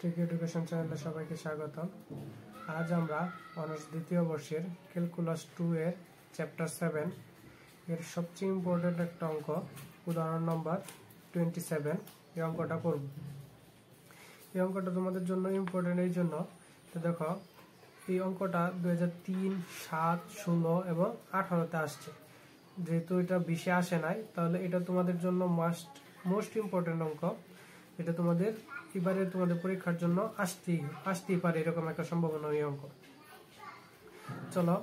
Take education চ্যানেলে সবাইকে স্বাগত আজ আমরা অনার্স দ্বিতীয় বর্ষের ক্যালকুলাস টু এর চ্যাপ্টার সেভেন এর সবচেয়ে ইম্পর্টেন্ট একটা অঙ্ক, উদাহরণ নম্বর টোয়েন্টি সেভেন, এই অঙ্কটা করব। এই অঙ্কটা তোমাদের জন্য ইম্পর্টেন্ট এই জন্য তো দেখো, এই অঙ্কটা দু হাজার তিন, সাত, ষোলো এবং আঠারোতে আসছে। যেহেতু এটা বিশে আসে নাই, তাহলে এটা তোমাদের জন্য মাস্ট মোস্ট ইম্পর্টেন্ট অঙ্ক। এটা তোমাদের এবারে তোমাদের পরীক্ষার জন্য আসতেই আসতেই পারে এরকম একটা সম্ভাবনা এই অঙ্ক। চলো,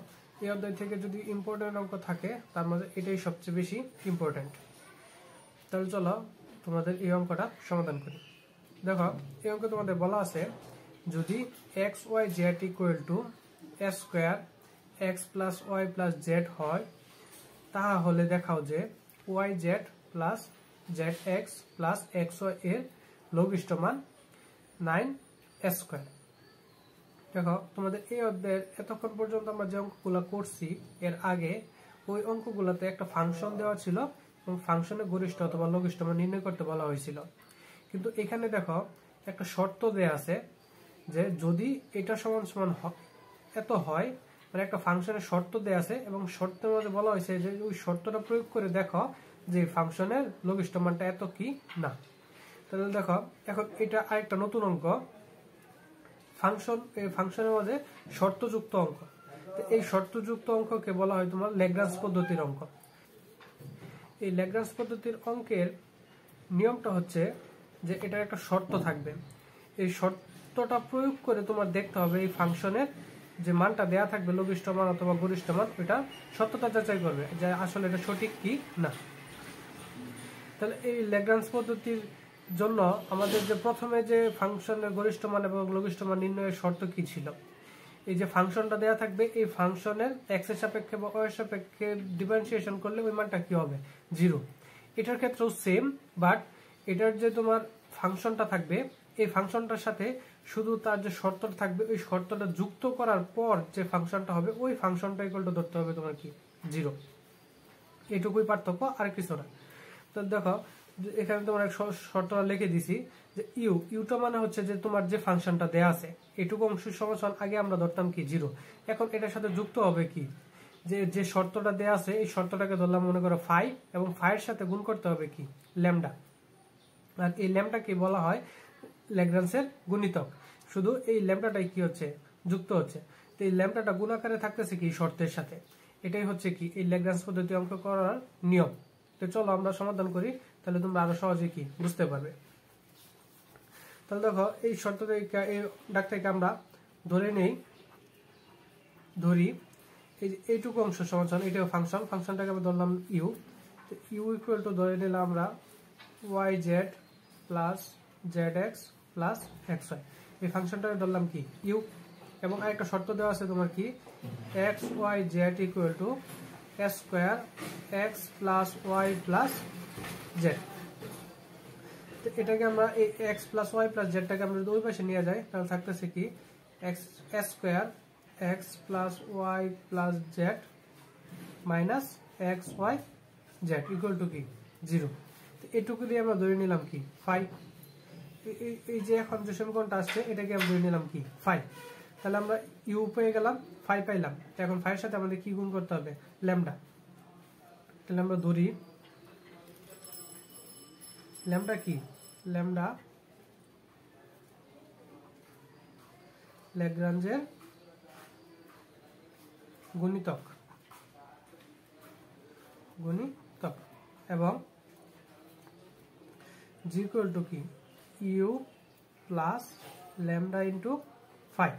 এই অধ্যায় থেকে যদি ইম্পর্টেন্ট অঙ্ক থাকে, তার মধ্যে এটাই সবচেয়ে বেশি ইম্পর্টেন্ট তাহলে চলো, তোমাদের এই অঙ্কটা সমাধান করি। দেখো, এই অঙ্ক তোমাদের বলা আছে, যদি x y z equal to s square x plus y plus z হয়, তাহলে দেখাও যে y z plus z x plus x y এর লঘিষ্ঠ মান নাইন স্কোয়ার দেখো, তোমাদের এই অধ্যায়ের এতক্ষণ পর্যন্ত আমরা যে অঙ্কগুলো করছি, এর আগে ওই অঙ্কগুলোতে একটা ফাংশন দেওয়া ছিল, এবং ফাংশনের গরিষ্ঠ অথবা লঘিষ্ঠ মান নির্ণয় করতে বলা হয়েছিল। কিন্তু এখানে দেখো, একটা শর্ত দেয়া আছে যে যদি এটা সমান সমান এত হয় মানে একটা ফাংশনের শর্ত দেয়া আছে, এবং শর্তের মধ্যে বলা হয়েছে যে ওই শর্তটা প্রয়োগ করে দেখো যে ফাংশনের লঘিষ্ঠ মানটা এত কি? না। তাহলে দেখো, এখন এটা আরেকটা নতুন অঙ্ক। ফাংশন ফাংশনের মধ্যে শর্তযুক্ত অঙ্ক। এই শর্তযুক্ত অঙ্ককে বলা হয় তোমার ল্যাগ্রান্স পদ্ধতির অঙ্ক। এই ল্যাগ্রান্স পদ্ধতির অঙ্কের নিয়মটা হচ্ছে যে এটার একটা শর্ত থাকবে। এই শর্তটা প্রয়োগ করে তোমার দেখতে হবে এই ফাংশনের যে মানটা দেয়া থাকবে, লঘিষ্ঠ মান অথবা গরিষ্ঠ মান ওইটা সত্যতা যাচাই করবে যে আসলে এটা সঠিক কি না। তাহলে এই ল্যাগ্রান্স পদ্ধতির জন্য আমাদের যে প্রথমে যে ফাংশনের গরিষ্ঠ মান এবং লঘিষ্ঠ মান নির্ণয়ের শর্ত কি ছিল? এই যে ফাংশনটা দেওয়া থাকবে, এই ফাংশনের এক্সের সাপেক্ষে বা ওয়ের সাপেক্ষে ডিফারেন্সিয়েশন করলে ওই মানটা কি হবে? জিরো এটার ক্ষেত্রেও সেম বাট এটার যে তোমার ফাংশনটা থাকবে, এই ফাংশনটার সাথে শুধু তার যে শর্তটা থাকবে, ওই শর্তটা যুক্ত করার পর যে ফাংশনটা হবে, ওই ফাংশনটা ইকুয়াল টু ধরতে হবে তোমার কি? জিরো এটুকুই পার্থক্য, আর কিছু না। তো দেখো এখানে তোমার শর্তটা লিখে দিছি যে ইউ, ইউটা মানে হচ্ছে যে তোমার যে ফাংশনটা দেয়া আছে, এটুকু অংশ সমাধান আগে আমরা ধরতাম কি জিরো। এখন এটার সাথে যুক্ত হবে কি? যে যে শর্তটা দেয়া আছে, এই শর্তটাকে ধরলাম মনে করো ফাইভ এবং ফাইভের সাথে গুণ করতে হবে কি? ল্যামডা। আর এই ল্যামডাকে বলা হয় ল্যাগ্রান্সের গুণিতক। শুধু এই ল্যামডাটাই কি হচ্ছে? যুক্ত হচ্ছে। তো এই ল্যামডাটা গুণাকারে থাকতেছে কি শর্তের সাথে? এটাই হচ্ছে কি? এই ল্যাগ্রান্স পদ্ধতি অঙ্ক করার নিয়ম। তো চলো আমরা সমাধান করি তাহলে তোমরা আরও সহজে কি বুঝতে পারবে? তাহলে দেখো এই শর্ত এই ডাকটাকে আমরা ধরে নেই ধরি। এই যে এইটুকু অংশ সমাধান এটাও ফাংশন ফাংশনটাকে আমরা ধরলাম ইউ ইউ ইকুয়াল টু ধরে নিলাম আমরা y z plus z x plus x y এই ফাংশনটাকে ধরলাম কি? ইউ এবং আরেকটা শর্ত দেওয়া আছে তোমার কি? X y z equal to square, x plus y plus z. তো এটাকে আমরা এই এক্স প্লাস ওয়াই প্লাস জেডটাকে আমরা যদি ওই পাশে নিয়ে যাই, তাহলে থাকতেছে কি? X square, x plus y plus z minus x y z equal to কি? জিরো। এটুকু দিয়ে আমরা ধরে নিলাম কি? ফাইভ। এই যে এখন যে সমীকরণটা আসছে, এটাকে আমরা ধরে নিলাম কি? ফাইভ। তাহলে আমরা ইউ পেয়ে গেলাম, ফাইভ পাইলাম। এখন ফাইভের সাথে আমাদের কি গুণ করতে হবে? ল্যামডা। তাহলে আমরা ধরি, ল্যামডা কি? ল্যামডা ল্যাগ্রাঞ্জের গুণিতক। গুণিতক। এবং জি টু কি? U plus lambda into five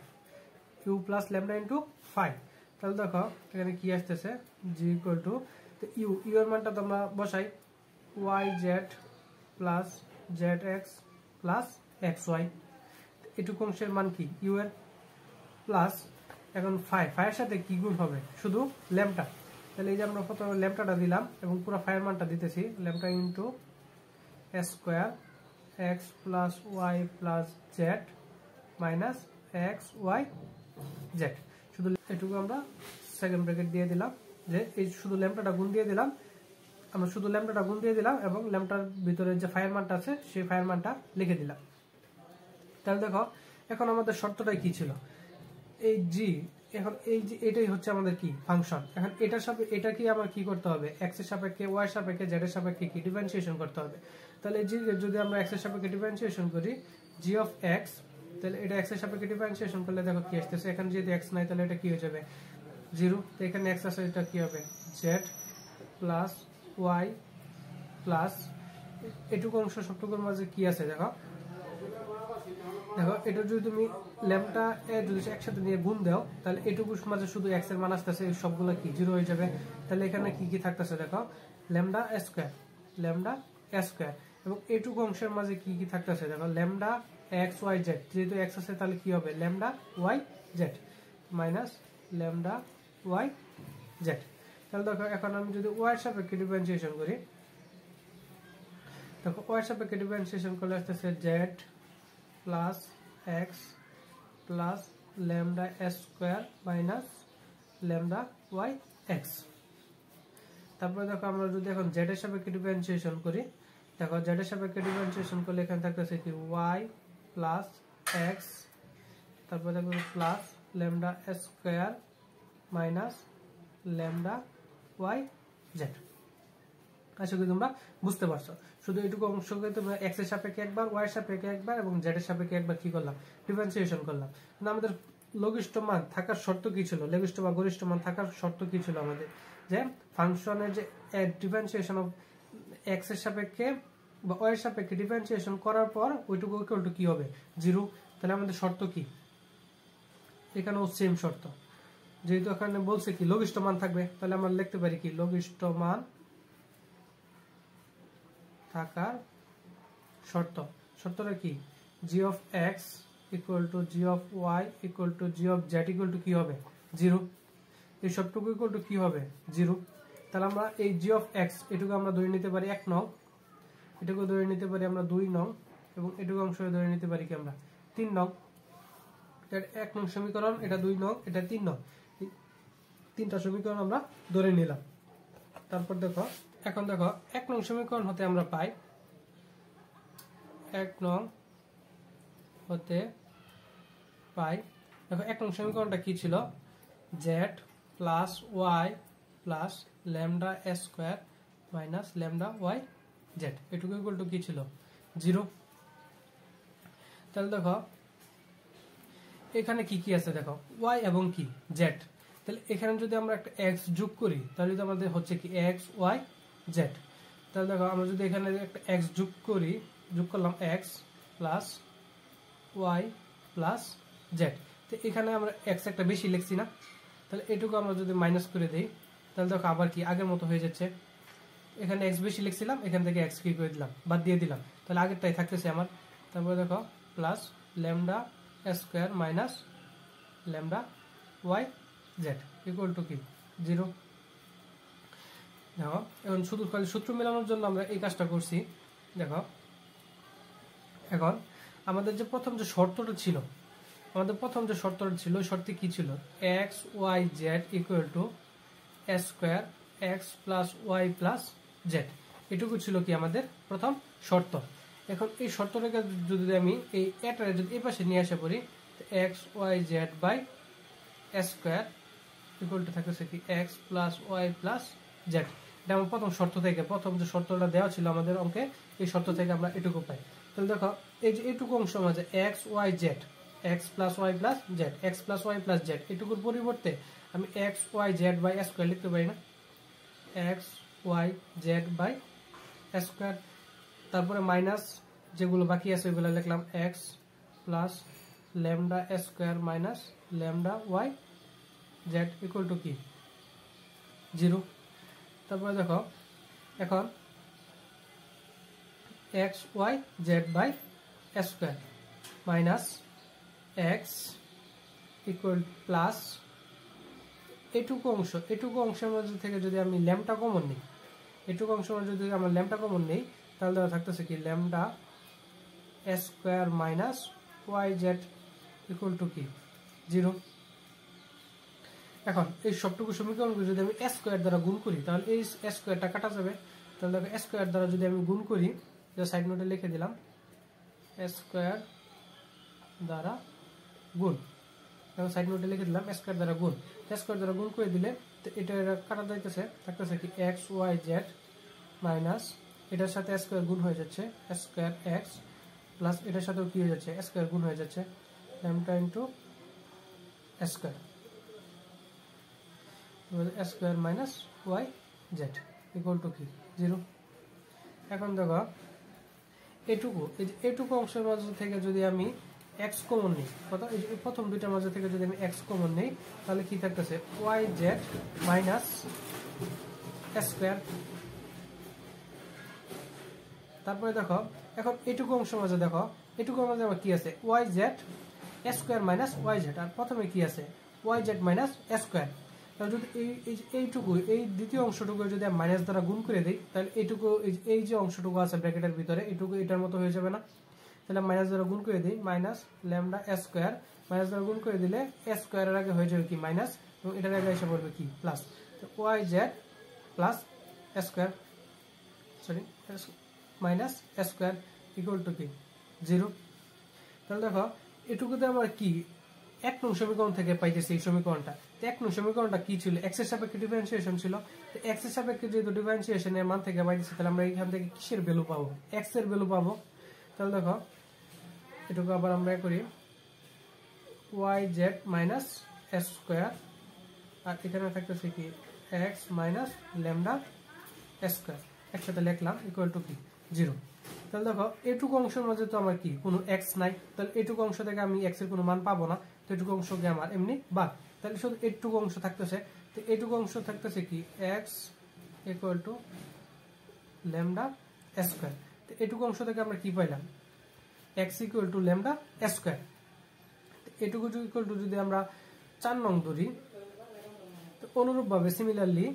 u plus lambda into five তাহলে দেখো, এখানে কি আসতেছে? জি ইকুয়াল টু তো ইউ ইউ এর মানটা তোমরা বসাই। Y z plus z x plus x y এটুকু অংশের মান কি? ইউ এর প্লাস এখন ফাইভ ফাইভের সাথে কি গুণ হবে? শুধু ল্যাম্পটা তাহলে এই যে আমরা প্রথমে ল্যামটাটা দিলাম এবং পুরো ফাইভের মানটা দিতেছি। Lambda into square x plus y plus z minus x y z শুধু এটুকু আমরা সেকেন্ড ব্র্যাকেট দিয়ে দিলাম, যে এই শুধু ল্যাম্পটাটা গুণ দিয়ে দিলাম, আমরা শুধু ল্যাম্পটাটা গুণ দিয়ে দিলাম এবং ল্যাম্পটার ভিতরে যে ফায়ার মানটা আছে, সেই ফায়ার মানটা লিখে দিলাম। তাহলে দেখো, এখন আমাদের শর্তটা কি ছিল? এই জি এখন এই যে এটাই হচ্ছে আমাদের কি? ফাংশন এখন এটার সাথে এটা কি আমার কি করতে হবে? এক্সের সাপেক্ষে ওয়াই সাপেক্ষে জেড এর সাপেক্ষে কি ডিফারেন্সিয়েশন করতে হবে? তাহলে জি যদি আমরা এক্সের সাপেক্ষে ডিফারেন্সিয়েশন করি জি অফ এক্স তাহলে এটা এক্সের সাপেক্ষে ডিফারেন্সিয়েশন করলে দেখো কি আসতেছে? এখানে যদি এক্স নাই তাহলে এটা কি হয়ে যাবে? জিরো তো এখানে এক্স আছে, এটা কি হবে? জেড প্লাস ওয়াই প্লাস এটুকু অংশ, সবটুকুর মাঝে কি আছে দেখো? দেখো, এটা যদি তুমি ল্যাম্পটা যদি একসাথে নিয়ে গুণ দাও, তাহলে এটুকুর মাঝে শুধু এক্সের মান আসতেছে সবগুলো কি জিরো হয়ে যাবে? তাহলে এখানে কি কি থাকতেছে দেখো? Lambda square lambda square. এবং এটুকু অংশের মাঝে কি কি থাকতেছে দেখো, ল্যামডা এক্স ওয়াই জেড যেহেতু এক্স আছে, তাহলে কি হবে? Lambda y z minus lambda y z তাহলে দেখো, এখন আমি যদি ওয়াই সাপেক্ষে ডিফারেন্সিয়েশন করি, দেখো ওয়াই সাপেক্ষে ডিফারেন্সিয়েশন করলে আসতেছে z plus x plus lambda square minus lambda y x তারপরে দেখো, আমরা যদি এখন জেড এর সাপেক্ষে ডিফারেন্সিয়েশন করি দেখো জেড এর সাপেক্ষে ডিফারেন্সিয়েশন করলে এখানে থাকতেছে কি ওয়াই প্লাস এক্স তারপরে দেখো plus lambda square minus lambda y z আশা করি তোমরা বুঝতে পারছ। শুধু এটুকু অংশকে তোমরা এক্সের সাপেক্ষে একবার ওয়াই এর সাপেক্ষে একবার এবং জেড এর সাপেক্ষে একবার কি করলাম? ডিফারেন্সিয়েশন করলাম। কিন্তু আমাদের লঘিষ্ঠ মান থাকার শর্ত কি ছিল? লঘিষ্ঠ বা গরিষ্ঠ মান থাকার শর্ত কি ছিল আমাদের? যে ফাংশনের যে ডিফারেন্সিয়েশন অফ এক্সের সাপেক্ষে বা ওয়াই এর সাপেক্ষে ডিফারেন্সিয়েশন করার পর ওইটুকু হবে? জিরো তাহলে আমাদের শর্ত কি? সেম শর্ত। যেহেতু এখানে বলছে কি, লঘিষ্ঠ মান থাকবে, তাহলে আমরা লিখতে পারি কি, লঘিষ্ঠ মান থাকার শর্ত। শর্তটা কি? G of X equal to G of Y equal to G of Z equal to কি হবে? জিরো এই সবটুকু ইকুয়াল টু কি হবে? জিরো তাহলে আমরা এই জি অফ এক্স এটুকু আমরা ধরে নিতে পারি এক নং, এটুকু ধরে নিতে পারি আমরা দুই নং, এবং এটুকু অংশ ধরে নিতে পারি কি আমরা তিন নং। এটা এক নং সমীকরণ, এটা দুই নং, এটা তিন নং। তিনটা সমীকরণ আমরা ধরে নিলাম। তারপর দেখো, এখন দেখো, এক নং সমীকরণ হতে আমরা পাই। এক নং হতে পাই। দেখো, এক নং সমীকরণটা কি ছিল? Z plus Y plus lambda square minus lambda Y Z এটুকু ইকুয়াল টু কি ছিল? জিরো তাহলে দেখো, এখানে কি কি আছে দেখো? ওয়াই এবং কি? জেড তাহলে এখানে যদি আমরা একটা এক্স যোগ করি, তাহলে তো আমাদের হচ্ছে কি? এক্স ওয়াই জেড তাহলে দেখো, আমরা যদি এখানে একটা এক্স যোগ করি, যোগ করলাম X plus Y plus Z তো এখানে আমরা এক্স একটা বেশি লিখছি না। তাহলে এটুকু আমরা যদি মাইনাস করে দিই তাহলে দেখো আবার কি, আগের মতো হয়ে যাচ্ছে। এখানে এক্স বেশি লিখছিলাম, এখান থেকে এক্স কি করে দিলাম, বাদ দিয়ে দিলাম। তাহলে আগেরটাই থাকতেছে আমার। তারপরে দেখো plus lambda square minus lambda Y Z equal to কি? জিরো দেখো, এখন শুধু খালি সূত্র মেলানোর জন্য আমরা এই কাজটা করছি। দেখো, এখন আমাদের যে প্রথম যে শর্তটা ছিল, আমাদের প্রথম যে শর্তটা ছিল, ওই শর্তে কি ছিল? X Y Z equal to square X plus Y plus Z এটুকু ছিল কি আমাদের প্রথম শর্ত। এখন এই শর্তটাকে যদি আমি এই এটারে যদি এই পাশে নিয়ে আসা পড়ি X Y Z by square equal to থাকতেছে X plus Y plus Z এটা আমার প্রথম শর্ত থেকে, প্রথম যে শর্তটা দেওয়া ছিল আমাদের অঙ্কে, এই শর্ত থেকে আমরা এটুকু পাই। তাহলে দেখো, এই যে এটুকু অংশ মাঝে X Y Z X plus Y plus Z X plus Y plus Z এটুকুর পরিবর্তে আমি X Y Z by square লিখতে পারি না X Y Z by square তারপরে মাইনাস যেগুলো বাকি আছে ওইগুলো লিখলাম X plus lambda square minus lambda Y Z equal to কি জিরো তারপরে দেখো এখন X Y Z by square minus X equal plus এটুকু অংশ, এটুকু অংশের মধ্যে থেকে যদি আমি ল্যাম্পটা কমন নিই, এটুকু অংশের মধ্যে যদি আমরা ল্যাম্পটা কমন নিই, তাহলে দেওয়া থাকতেছে কি lambda square minus Y Z equal to কি? জিরো এখন এই সবটুকু সমীকরণগুলো যদি আমি স্কোয়ার দ্বারা গুণ করি, তাহলে এই স্কোয়ারটা কাটা যাবে। তাহলে দেখো স্কোয়ার দ্বারা যদি আমি গুণ করি সাইড নোটে লিখে দিলাম স্কোয়ার দ্বারা গুণ। এবং সাইড নোটে লিখে দিলাম স্কোয়ার দ্বারা গুণ। স্কোয়ার দ্বারা গুণ করে দিলে এটা কাটা যাইতেছে, থাকতেছে কি এক্স ওয়াই জেড মাইনাস এটার সাথে স্কোয়ার গুণ হয়ে যাচ্ছে স্কোয়ার এক্স প্লাস এটার সাথেও কি হয়ে যাচ্ছে স্কোয়ার গুণ হয়ে যাচ্ছে lambda into square square minus Y Z equal to কি? জিরো এখন দেখো, এটুকু এটুকু অংশের মাঝে থেকে যদি আমি এক্স কমন নিই। যে প্রথম দুইটার মাঝে থেকে যদি আমি এক্স কমন নিই, তাহলে কি থাকতেছে? ওয়াই জেড মাইনাস স্কোয়ার তারপরে দেখো, এখন এটুকু অংশ মাঝে দেখো এটুকু মাঝে আমার কি আছে? Y Z square minus Y Z আর প্রথমে কি আছে? ওয়াই জেড মাইনাস স্কোয়ার তাহলে যদি এই এইটুকু, এই দ্বিতীয় অংশটুকু যদি মাইনাস দ্বারা গুণ করে দিই, তাহলে এইটুকু এই যে অংশটুকু আছে ব্র্যাকেটের ভিতরে, এইটুকু এটার মতো হয়ে যাবে না। তাহলে মাইনাস দ্বারা গুণ করে দিই মাইনাস ল্যামডা স্কোয়ার মাইনাস দ্বারা গুণ করে দিলে স্কোয়ারের আগে হয়ে যাবে কি মাইনাস এবং এটার আগে এসে পড়বে কি প্লাস তো Y Z plus square sorry minus square equal to কি? জিরো তাহলে দেখো, এটুকুতে আমার কি? এক নং সমীকরণ থেকে পাইতেছি এই সমীকরণটা। এক নং সমীকরণটা কি ছিল? এক্সের সাপেক্ষে ডিফারেন্সিয়েশন ছিল। তো এক্সের সাপেক্ষে যেহেতু ডিফারেন্সিয়েশন এর মান থেকে পাইতেছি, তাহলে আমরা এখান থেকে কিসের ভ্যালু পাবো? এক্সের ভ্যালু পাবো। তাহলে দেখো, এটুকু আবার আমরা করি। Y Z minus S square আর এখানে থাকতেছে কি? এক্স মাইনাস ল্যামডা স্কোয়ার একসাথে লিখলাম ইকুয়াল টু কি? জিরো তাহলে দেখো, এটুকু অংশের মাঝে তো আমার কি? কোনো এক্স নাই। তাহলে এটুকু অংশ থেকে আমি এক্সের কোনো মান পাবো না। তো এটুকু অংশকে আমার? এমনি বাদ। তাহলে শুধু এটুকু অংশ থাকতেছে। তো এটুকু অংশ থাকতেছে কি? X equal to lambda square এটুকু অংশ থেকে আমরা কি পাইলাম? X equal to lambda square এটুকু ইকুয়াল টু যদি আমরা চার নং ধরি অনুরূপভাবে সিমিলারলি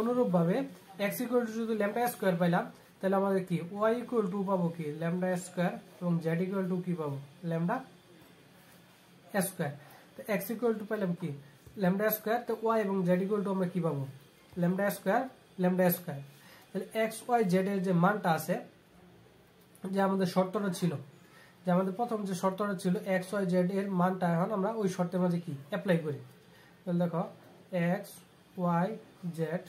অনুরূপভাবে এক্স ইকুয়াল টু যদি ল্যামডা স্কোয়ার পাইলাম, তাহলে আমাদের কি? ওয়াই ইকুয়াল টু পাবো কি? ল্যামডা স্কোয়ার এবং জেড ইকুয়াল টু কি পাবো? ল্যামডা স্কোয়ার তো এক্স ইকুয়াল টু পাইলাম কি? ল্যামডা স্কোয়ার তো ওয়াই এবং জেড ইকুয়াল টু আমরা কি পাবো? Lambda square lambda square. তাহলে এক্স ওয়াই জেড এর যে মানটা আছে, যে আমাদের শর্তটা ছিল, যে আমাদের প্রথম যে শর্তটা ছিল এক্স ওয়াই জেড এর মানটা, এখন আমরা ওই শর্তের মাঝে কি? অ্যাপ্লাই করি। তাহলে দেখো এক্স ওয়াই জেড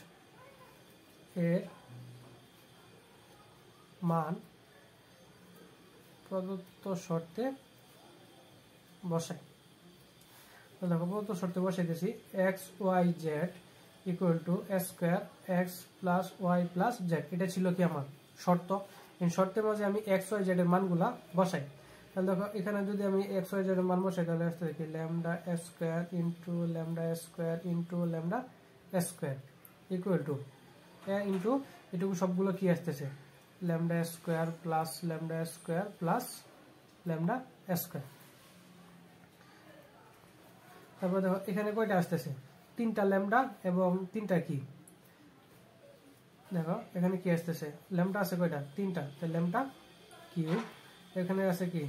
এর মান প্রদত্ত শর্তে বসাই। দেখো, প্রদত্ত শর্তে বসাইতেছি X Y Z equal to square X plus Y plus Z এটা ছিল কি আমার? শর্ত। শর্তের মাঝে আমি এক্স ওয়াই জেড এর মানগুলা বসাই। তাহলে দেখো, এখানে যদি আমি এক্স ওয়াই জেড এর মান বসাই, তাহলে আসতে দেখি lambda square into lambda square into lambda square equal to into এটুকু সবগুলো কি আসতেছে? Lambda square plus lambda square plus lambda square তারপর দেখো, এখানে কয়টা আসতেছে? তিনটা ল্যামডা এবং তিনটা কি? দেখো, এখানে কি আসতেছে? ল্যামডা আছে কয়টা? তিনটা। তাহলে ল্যামডা কিউ এখানে আছে কি?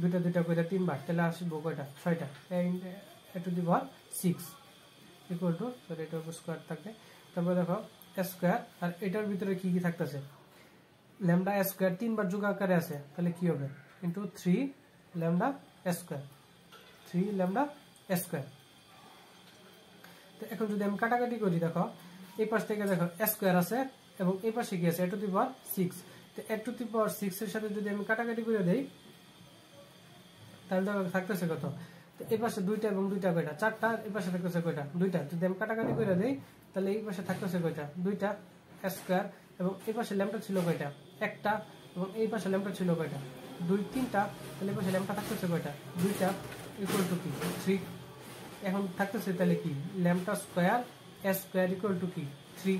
দুইটা দুইটা কয়টা? তিনবার। তাহলে আসব কয়টা? ছয়টা। To the power six equal to sorry এটার উপর স্কোয়ার থাকবে। তারপরে দেখো স্কোয়ার আর এটার ভিতরে কি কি থাকতেছে? ল্যামডা স্কোয়ার তিনবার যোগ আকারে আছে, তাহলে কি হবে? Into three lambda square three lambda square এখন যদি আমি কাটাকাটি করি, দেখো, এই পাশ থেকে দেখো স্কোয়ার আছে এবং এই পাশে কি আছে? এ টু দি পাওয়ার সিক্স তো এ টু দি পাওয়ার সিক্স এর সাথে যদি আমি কাটাকাটি করে দেই, তাহলে দেখো থাকতেছে কত? তো এই পাশে দুইটা এবং দুইটা কয়টা? চারটা, এই পাশে থাকতেছে কয়টা? দুইটা। যদি আমি কাটাকাটি করে দেই, তাহলে এই পাশে থাকতেছে কয়টা? দুইটা স্কোয়ার এবং এই পাশে ল্যাম্পটা ছিল কয়টা? একটা এবং এই পাশে ল্যাম্পটা ছিল কয়টা? দুই, তিনটা। তাহলে এই পাশে ল্যাম্পটা থাকতেছে কয়টা? দুইটা ইকুয়াল টু কি? থ্রি এখন থাকতেছে তাহলে কি? Lambda square, S square equal to কি? থ্রি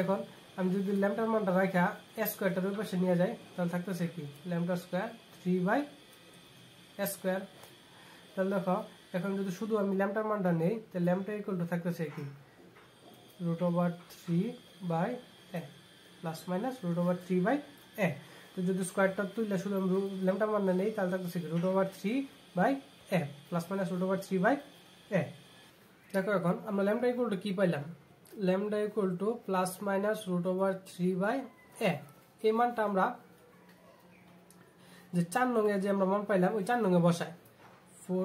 এখন আমি যদি ল্যাম্পটার মানটা রাখা, এস স্কোয়ারটার ওই পাশে নিয়ে যাই, তাহলে থাকতেছে কি? Lambda square three by S square. তাহলে দেখো, এখন যদি শুধু আমি ল্যাম্পটার মানটা নেই, তাহলে ল্যাম্পটা ইকুয়াল টু থাকতেছে কি? Root over three by A plus minus root over three by A তো যদি স্কোয়ারটা তুললে শুধু আমি ল্যাম্পটার মানটা নেই, তাহলে থাকতেছে কি? Root over three by A plus minus root over three by A দেখো এখন আমরা ল্যাম্পটা ইকুয়াল টু কি পাইলাম? Lambda equal to plus minus root over three by A এই মানটা আমরা যে চার নঙে যে আমরা মান পাইলাম, ওই চার নঙে বসাই। ফোর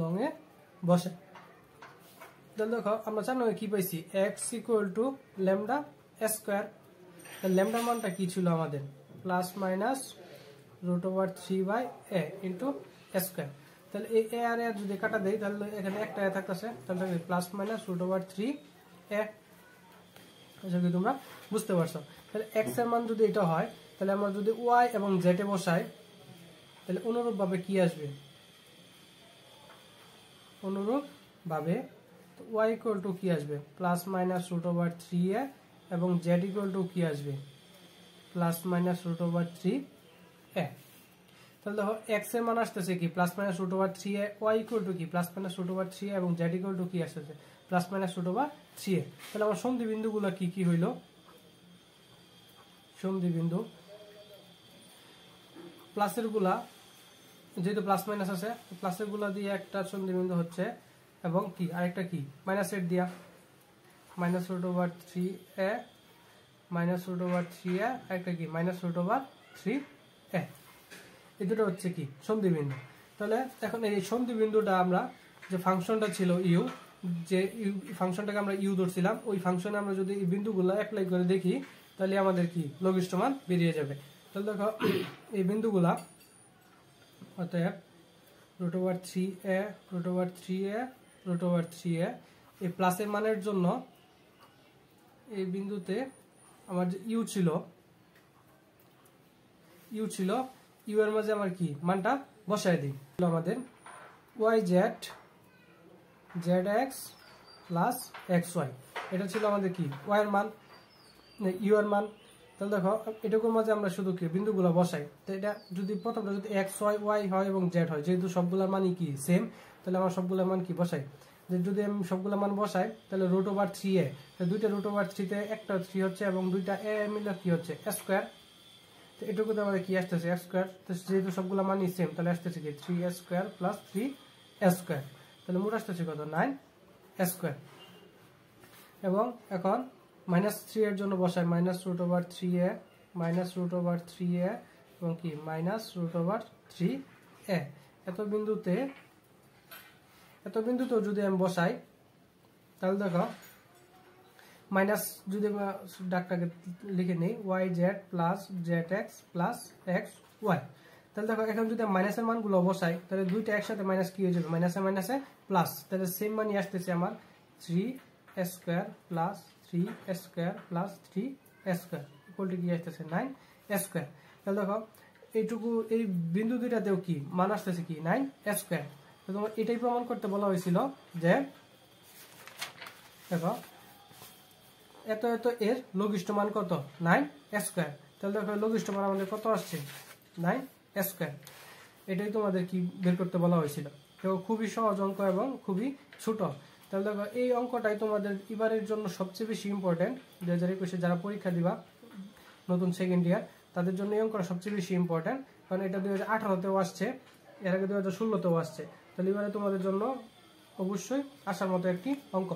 নঙে বসাই। তাহলে দেখো, আমরা চার নঙে কি পাইছি? X equal to lambda square lambda মানটা কি ছিল আমাদের? Plus minus root over three by A into square তাহলে এই এ আর এ যদি কাটা দেই, তাহলে এখানে একটা এ থাকতেছে। তাহলে থাকবে plus minus root over three A আশা করি তোমরা বুঝতে পারছ। তাহলে এক্সের মান যদি এটা হয়, তাহলে আমরা যদি ওয়াই এবং এ বসাই, তাহলে অনুরূপভাবে কি আসবে? অনুরূপভাবে ওয়াই ইকুয়াল টু কি আসবে? Plus minus root over three A এবং জেড ইকুয়াল টু কি আসবে? Plus minus root over three A তাহলে দেখো এক্সের মান আসতেছে কি? Plus minus root over three A Y equal to কি? Plus minus root over three এবং জেড ইকুয়াল টু কি আসতেছে? Plus minus root over three A. তাহলে আমার সন্ধি বিন্দুগুলো কি কি হইল? সন্ধি বিন্দু প্লাসেরগুলা, যেহেতু প্লাস মাইনাস আছে প্লাসেরগুলা দিয়ে একটা সন্ধি বিন্দু হচ্ছে এবং কি? আরেকটা কি? মাইনাস এর দিয়া। Minus root over three A minus root over three A, আরেকটা কি? Minus root over three A এই দুটো হচ্ছে কি? সন্ধি বিন্দু তাহলে এখন এই সন্ধি বিন্দুটা আমরা যে ফাংশনটা ছিল ইউ, যে ইউ ফাংশনটাকে আমরা ইউ ধরছিলাম, ওই ফাংশনে আমরা যদি এই বিন্দুগুলো অ্যাপ্লাই করে দেখি, তাহলে আমাদের কি? লঘিষ্ঠ মান বেরিয়ে যাবে। তাহলে দেখো, এই বিন্দুগুলা, অতএব root over three A root over three A root over three A এই প্লাসের মানের জন্য এই বিন্দুতে আমার যে ইউ ছিল ইউ ছিল, ইউ এর মাঝে আমার কি? মানটা বসায় দিই। আমাদের Y Z Z X plus X Y. এটা ছিল আমাদের কি? ওয়াই এর মান ইউ এর মান। তাহলে দেখো, এটুকুর মাঝে আমরা শুধু কি? বিন্দুগুলো বসাই। তো এটা যদি, প্রথমটা যদি এক্স ওয়াই ওয়াই হয় এবং জেড হয়, যেহেতু সবগুলোর মানই কি? সেম। তাহলে আমার সবগুলোর মান কি? বসাই। যে যদি আমি সবগুলো মান বসাই, তাহলে রুট ওভার থ্রি এ। দুইটা রুট ওভার থ্রিতে একটা থ্রি হচ্ছে এবং দুইটা এ মিলে কি হচ্ছে? স্কোয়ার। তো এটুকুতে আমাদের কি আসতেছে? এক্স স্কোয়ার তো যেহেতু সবগুলো মানই সেম তাহলে আসতেছে কি? Three A square plus three A square তাহলে মোট আসতেছে কত? নাইন এস স্কোয়ার এবং এখন মাইনাস থ্রি এর জন্য বসাই। Minus root over three A minus root over three A এবং কি? Minus root over three A এত বিন্দুতে, এত বিন্দুতেও যদি আমি বসাই, তাহলে দেখো মাইনাস যদি আমরা ডাকটাকে লিখে নিই Y Z plus Z X plus X Y তাহলে দেখো, এখন যদি মাইনাসের মানগুলো বসাই, তাহলে দুইটা একসাথে মাইনাস কি হয়ে যাবে? মাইনাসে মাইনাসে প্লাস তাহলে সেম মানই আসতেছে আমার three square plus three square plus three square equal to কি আসতেছে? নাইন স্কোয়ার তাহলে দেখো, এইটুকু, এই বিন্দু দুইটাতেও কি? মান আসতেছে কি? নাইন স্কোয়ার তো তোমার এটাই প্রমাণ করতে বলা হয়েছিল যে, দেখো এত এত এর লঘিষ্ঠ মান কত নাইন স্কোয়ার তাহলে দেখো লঘিষ্ঠ মান আমাদের কত আসছে? নাইন স্কোয়ার এটাই তোমাদের কি বের করতে বলা হয়েছিল। তো খুবই সহজ অঙ্ক এবং খুবই ছোট। তাহলে দেখো এই অঙ্কটাই তোমাদের এবারের জন্য সবচেয়ে বেশি ইম্পর্টেন্ট দু হাজার একুশে যারা পরীক্ষা দিবা, নতুন সেকেন্ড ইয়ার তাদের জন্য এই অঙ্কটা সবচেয়ে বেশি ইম্পর্টেন্ট কারণ এটা দু হাজার আঠারোতেও আসছে, এর আগে দু হাজার ষোলোতেও আসছে। তাহলে এবারে তোমাদের জন্য অবশ্যই আসার মতো একটি অঙ্ক।